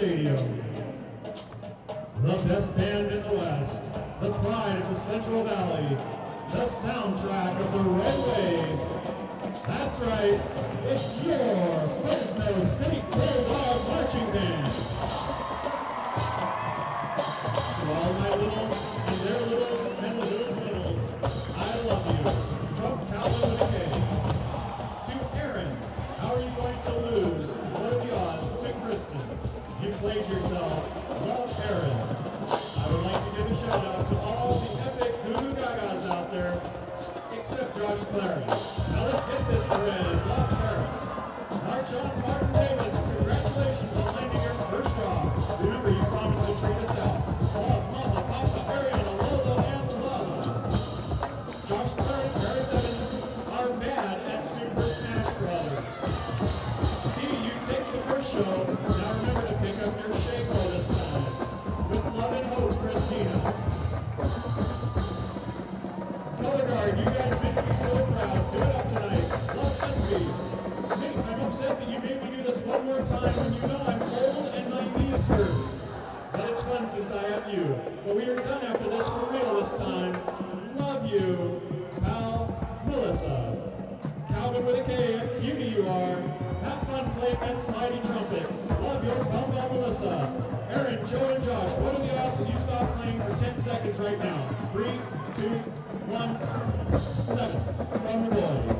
Stadium. The best band in the West, the pride of the Central Valley, the soundtrack of the Red Wave. That's right, it's your Fresno State Bulldog Marching Band. To all my little since I have you. But we are done after this for real this time. Love you, pal Melissa. Calvin with a K, cutie you are. Have fun playing that slidey trumpet. Love your pal, pal Melissa. Aaron, Joe, and Josh, what are the odds that you stop playing for 10 seconds right now? Three, two, one, seven. From One boy.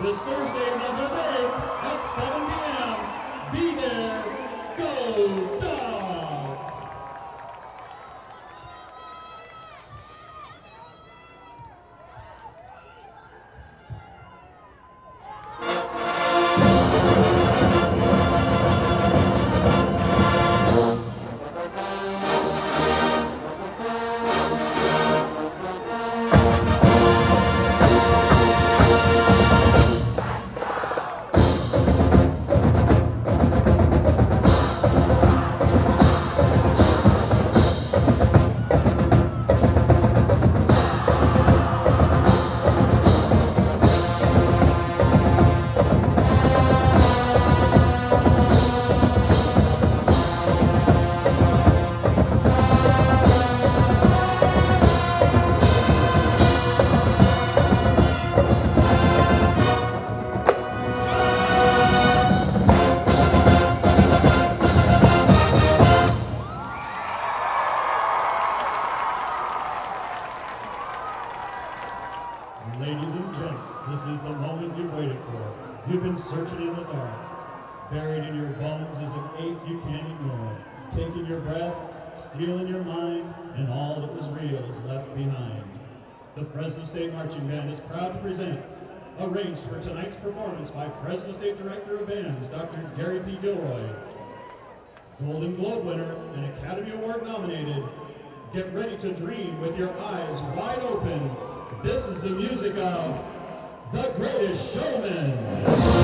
this Thursday, November 8th at 7 p.m. Be there, go dogs! You've been searching in the dark. Buried in your bones is an ache you can't ignore. Taking your breath, stealing your mind, and all that was real is left behind. The Fresno State Marching Band is proud to present, arranged for tonight's performance by Fresno State Director of Bands, Dr. Gary P. Gilroy. Golden Globe winner and Academy Award nominated, get ready to dream with your eyes wide open. This is the music of the Greatest Showman.